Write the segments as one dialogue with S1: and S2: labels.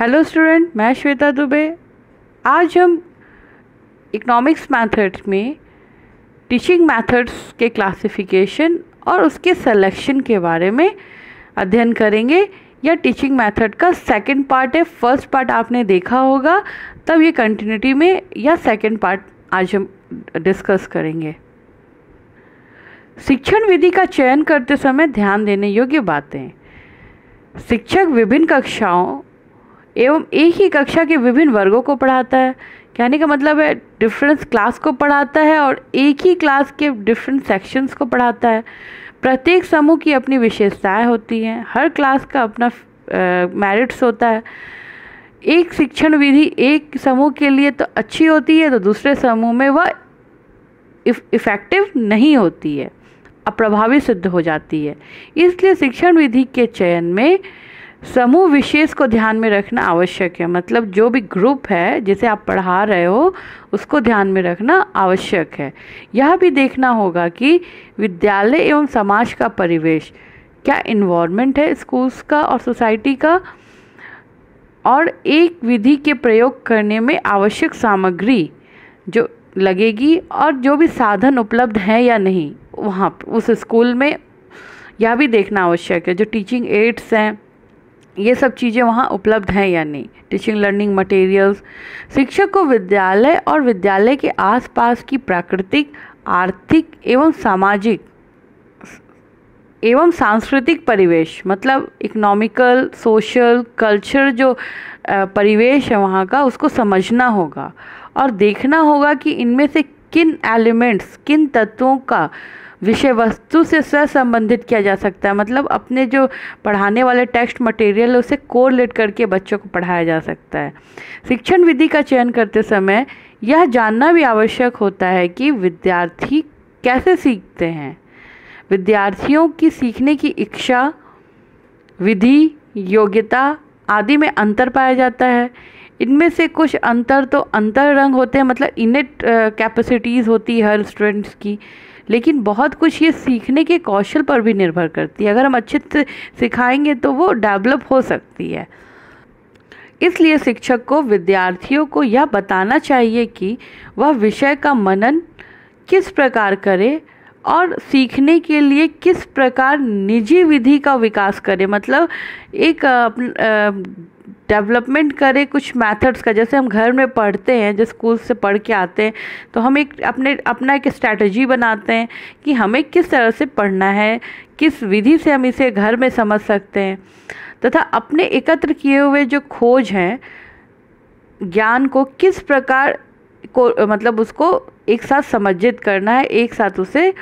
S1: Hello student मैं श्वेता दुबे. आज हम इकोनॉमिक्स मैथड्स में टीचिंग मैथड्स के क्लासिफिकेशन और उसके सिलेक्शन के बारे में अध्ययन करेंगे. या टीचिंग मेथड का सेकंड पार्ट है. फ़र्स्ट पार्ट आपने देखा होगा. तब ये कंटिन्यूटी में या सेकंड पार्ट आज हम डिस्कस करेंगे. शिक्षण विधि का चयन करते समय ध्यान देने योग्य बातें. शिक्षक विभिन्न कक्षाओं एवं एक ही कक्षा के विभिन्न वर्गों को पढ़ाता है। कहने का मतलब है डिफरेंस क्लास को पढ़ाता है और एक ही क्लास के डिफरेंट सेक्शंस को पढ़ाता है। प्रत्येक समूह की अपनी विशेषताएँ होती हैं। हर क्लास का अपना मेरिट्स होता है। एक शिक्षण विधि एक समूह के लिए तो अच्छी होती है तो दूसरे समूह में वह इफ़ेक्टिव नहीं होती है, अप्रभावी सिद्ध हो जाती है। इसलिए शिक्षण विधि के चयन में समूह विशेष को ध्यान में रखना आवश्यक है। मतलब जो भी ग्रुप है, जिसे आप पढ़ा रहे हो, उसको ध्यान में रखना आवश्यक है। यह भी देखना होगा कि विद्यालय एवं समाज का परिवेश, क्या इन्वायरमेंट है स्कूल्स का और सोसाइटी का, और एक विधि के प्रयोग करने में आवश्यक सामग्री जो लगेगी और जो भी साधन उपलब्ध है या नहीं, वहाँ उस स्कूल में, यह भी देखना आवश्यक है। जो टीचिंग एड्स हैं ये सब चीज़ें वहाँ उपलब्ध हैं या नहीं? टीचिंग लर्निंग मटेरियल्स शिक्षक को विद्यालय और विद्यालय के आसपास की प्राकृतिक, आर्थिक एवं सामाजिक, एवं सांस्कृतिक परिवेश मतलब इकोनॉमिकल सोशल कल्चर जो परिवेश है वहाँ का, उसको समझना होगा। और देखना होगा कि इनमें से किन एलिमेंट्स किन तत्वों का विषय वस्तु से संबंधित किया जा सकता है। मतलब अपने जो पढ़ाने वाले टेक्स्ट मटेरियल उसे कोरिलेट करके बच्चों को पढ़ाया जा सकता है। शिक्षण विधि का चयन करते समय यह जानना भी आवश्यक होता है कि विद्यार्थी कैसे सीखते हैं। विद्यार्थियों की सीखने की इच्छा, विधि, योग्यता आदि में अंतर पाया जाता है। इनमें से कुछ अंतर तो अंतर रंग होते हैं मतलब इनेट कैपेसिटीज़ होती है हर स्टूडेंट्स की। लेकिन बहुत कुछ ये सीखने के कौशल पर भी निर्भर करती है। अगर हम अच्छे से सिखाएँगे तो वो डेवलप हो सकती है। इसलिए शिक्षक को, विद्यार्थियों को यह बताना चाहिए कि वह विषय का मनन किस प्रकार करे और सीखने के लिए किस प्रकार निजी विधि का विकास करे। मतलब एक डेवलपमेंट करें कुछ मेथड्स का। जैसे हम घर में पढ़ते हैं जो स्कूल से पढ़ के आते हैं तो हम एक अपने, अपना एक स्ट्रैटेजी बनाते हैं कि हमें किस तरह से पढ़ना है, किस विधि से हम इसे घर में समझ सकते हैं। तथा अपने एकत्र किए हुए जो खोज हैं, ज्ञान को किस प्रकार को मतलब उसको एक साथ समझित करना है, एक साथ उसे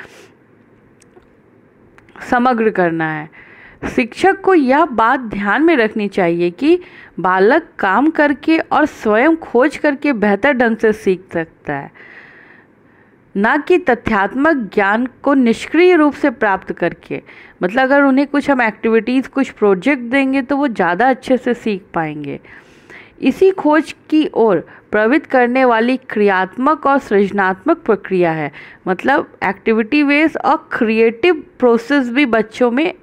S1: समग्र करना है। शिक्षक को यह बात ध्यान में रखनी चाहिए कि बालक काम करके और स्वयं खोज करके बेहतर ढंग से सीख सकता है। ना कि तथ्यात्मक ज्ञान को निष्क्रिय रूप से प्राप्त करके। मतलब अगर उन्हें कुछ हम एक्टिविटीज़ कुछ प्रोजेक्ट देंगे तो वो ज़्यादा अच्छे से सीख पाएँगे। इसी खोज की ओर प्रवृत्त करने वाली क्रियात्मक और सृजनात्मक प्रक्रिया है। मतलब एक्टिविटी बेस्ड और क्रिएटिव प्रोसेस भी बच्चों में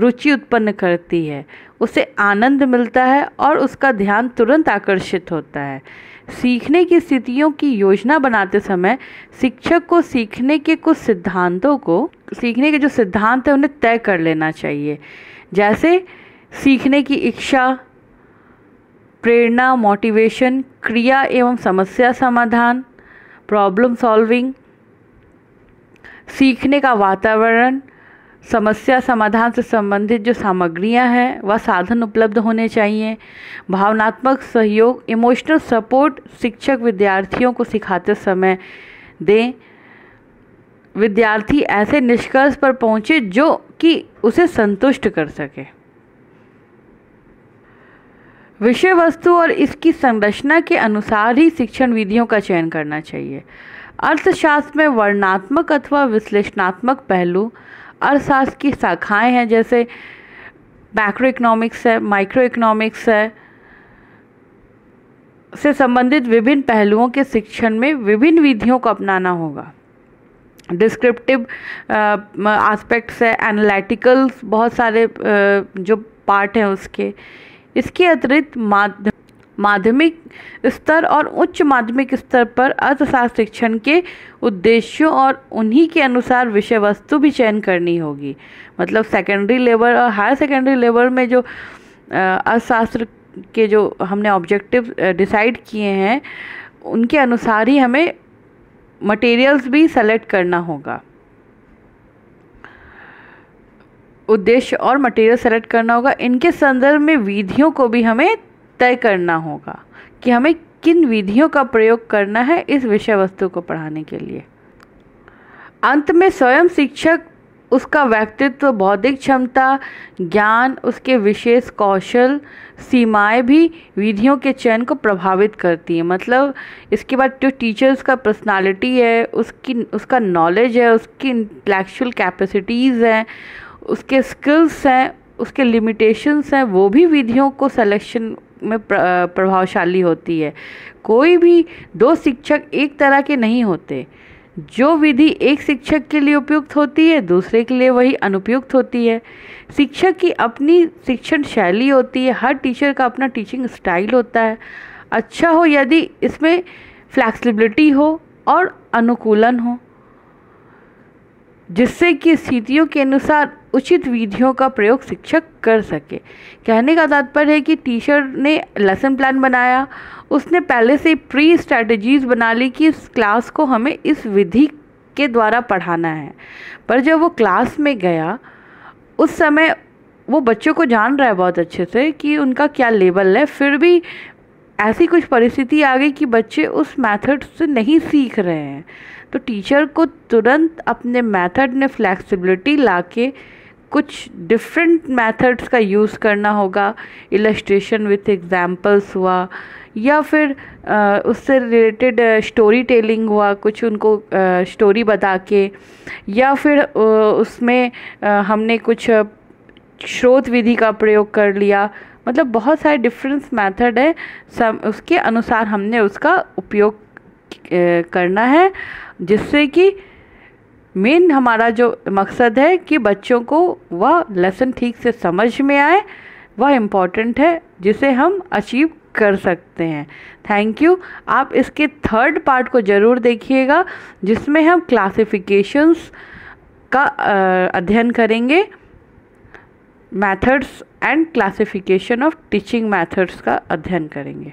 S1: रुचि उत्पन्न करती है। उसे आनंद मिलता है और उसका ध्यान तुरंत आकर्षित होता है। सीखने की स्थितियों की योजना बनाते समय शिक्षक को सीखने के कुछ सिद्धांतों को, सीखने के जो सिद्धांत हैं उन्हें तय कर लेना चाहिए। जैसे सीखने की इच्छा, प्रेरणा, मोटिवेशन, क्रिया एवं समस्या समाधान, प्रॉब्लम सॉल्विंग, सीखने का वातावरण समस्या समाधान से संबंधित जो सामग्रियाँ हैं, वह साधन उपलब्ध होने चाहिए। भावनात्मक सहयोग इमोशनल सपोर्ट शिक्षक विद्यार्थियों को सिखाते समय दें। विद्यार्थी ऐसे निष्कर्ष पर पहुँचे जो कि उसे संतुष्ट कर सके। विषय वस्तु और इसकी संरचना के अनुसार ही शिक्षण विधियों का चयन करना चाहिए। अर्थशास्त्र में वर्णात्मक अथवा विश्लेषणात्मक पहलू अर्थशास्त्र की शाखाएँ हैं जैसे मैक्रो इकोनॉमिक्स है माइक्रो इकोनॉमिक्स है से संबंधित विभिन्न पहलुओं के शिक्षण में विभिन्न विधियों को अपनाना होगा। डिस्क्रिप्टिव एस्पेक्ट्स है एनालिटिकल बहुत सारे uh, जो पार्ट हैं उसके। इसके अतिरिक्त माध्य माध्यमिक स्तर और उच्च माध्यमिक स्तर पर अर्थशास्त्र शिक्षण के उद्देश्यों और उन्हीं के अनुसार विषय वस्तु भी चयन करनी होगी। मतलब सेकेंडरी लेवल और हायर सेकेंडरी लेवल में जो अर्थशास्त्र के जो हमने ऑब्जेक्टिव डिसाइड किए हैं, उनके अनुसार ही हमें मटेरियल्स भी सेलेक्ट करना होगा। उद्देश्य और मटेरियल सेलेक्ट करना होगा। इनके संदर्भ में विधियों को भी हमें तय करना होगा कि हमें किन विधियों का प्रयोग करना है इस विषय वस्तु को पढ़ाने के लिए। अंत में स्वयं शिक्षक, उसका व्यक्तित्व, बौद्धिक क्षमता, ज्ञान, उसके विशेष कौशल, सीमाएँ भी विधियों के चयन को प्रभावित करती हैं। मतलब इसके बाद जो टीचर्स का पर्सनालिटी है, उसकी, उसका नॉलेज है, उसकी इंटेलेक्चुअल कैपेसिटीज़ हैं, उसके स्किल्स हैं, उसके लिमिटेशंस हैं, वो भी विधियों को सिलेक्शन में प्रभावशाली होती है। कोई भी दो शिक्षक एक तरह के नहीं होते। जो विधि एक शिक्षक के लिए उपयुक्त होती है, दूसरे के लिए वही अनुपयुक्त होती है। शिक्षक की अपनी शिक्षण शैली होती है, हर टीचर का अपना टीचिंग स्टाइल होता है। अच्छा हो यदि इसमें फ्लैक्सिबिलिटी हो और अनुकूलन हो। जिससे कि स्थितियों के अनुसार उचित विधियों का प्रयोग शिक्षक कर सके। कहने का तात्पर्य है कि टीचर ने लेसन प्लान बनाया। उसने पहले से प्री स्ट्रैटेजीज बना ली कि इस क्लास को हमें इस विधि के द्वारा पढ़ाना है। पर जब वो क्लास में गया, उस समय वो बच्चों को जान रहा है बहुत अच्छे से कि उनका क्या लेवल है। फिर भी ऐसी कुछ परिस्थिति आ गई कि बच्चे उस मेथड से नहीं सीख रहे हैं। तो टीचर को तुरंत अपने मेथड में फ्लैक्सिबिलिटी ला के कुछ डिफरेंट मेथड्स का यूज़ करना होगा। इलस्ट्रेशन विथ एग्जाम्पल्स हुआ या फिर आ, उससे रिलेटेड स्टोरी टेलिंग हुआ कुछ उनको स्टोरी बता के या फिर उसमें हमने कुछ स्रोत विधि का प्रयोग कर लिया। मतलब बहुत सारे डिफरेंस मेथड है। सब उसके अनुसार हमने उसका उपयोग करना है, जिससे कि मेन हमारा जो मकसद है कि बच्चों को वह लेसन ठीक से समझ में आए, वह इंपॉर्टेंट है, जिसे हम अचीव कर सकते हैं। थैंक यू आप इसके थर्ड पार्ट को ज़रूर देखिएगा, जिसमें हम क्लासिफिकेशंस का अध्ययन करेंगे methods and classification of teaching methods का अध्ययन करेंगे।